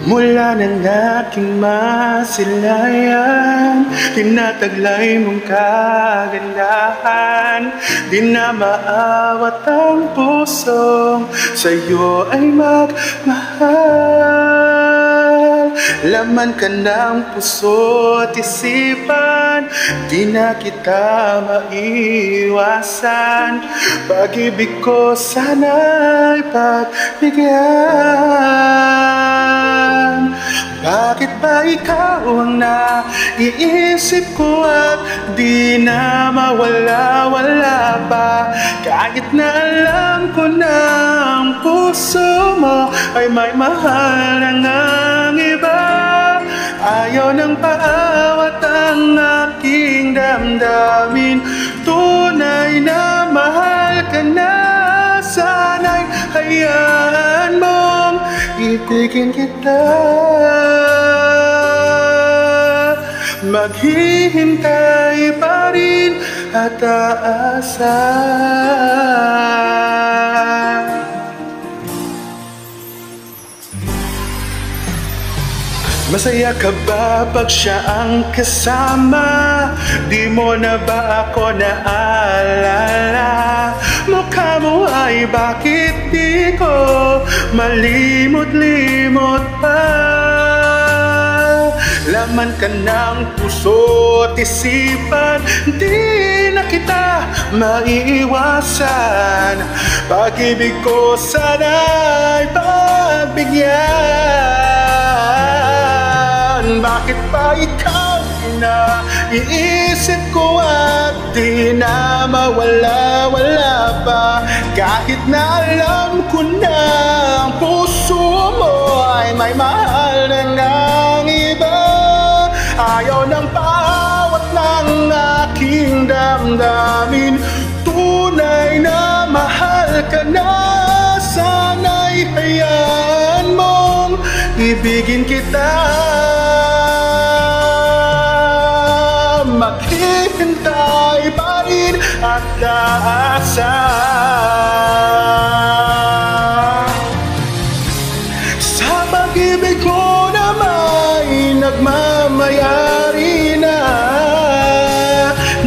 Mula ng aking masilayan Tinataglay mong kagandahan. Di na maawat ang pusong Sa'yo ay magmahal. Laman ka ng puso at isipan Di na kita maiwasan. Pag-ibig ko sana'y pagbigyan Bakit ba ikaw ang naiisip ko At di na mawala-wala pa. Kahit na alam ko na ang puso mo Ay may mahal ng ang iba. Ayaw ng paawat ang aking damdamin. Tunay na mahal ka na. Sana'y hayaan mong ibigin kita Maghihintay pa rin at aasa Masaya ka ba pag siya ang kasama? Di mo na ba ako naalala? Mukha mo ay bakit di ko malimot-limot pa? Laman ka ng puso at isipan Di na kita maiiwasan. Pag-ibig ko sana'y pagbigyan Bakit pa ikaw na iisip ko at di na mawala-wala pa. Kahit na alam ko na ang puso mo ay may mahal ng ang iba Ayaw ng paawat ng aking damdamin. Tunay na mahal ka na Sana'y hayaan mong ibigin kita. Maghihintay pa rin at aasa Sa pag-ibig ko na may nagmamayari na.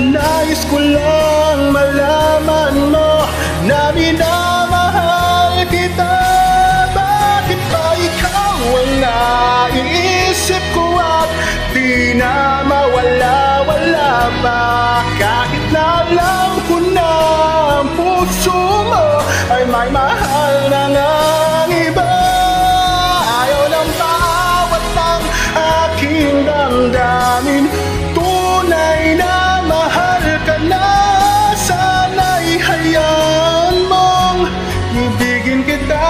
Nais ko lang malaman mo na minamahal kita. Bakit ba ikaw ang naiisip ko at di na mawala-wala pa? Kahit na alam ko na ang puso mo ay may mahal damdamin. Tunay na mahal ka na. Sana'y hayaan mong ibigin kita.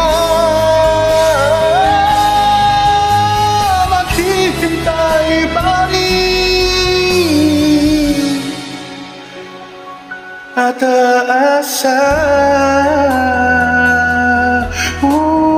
Maghihintay pa rin At aasahan Ooh.